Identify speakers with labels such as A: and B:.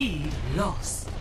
A: Y lost.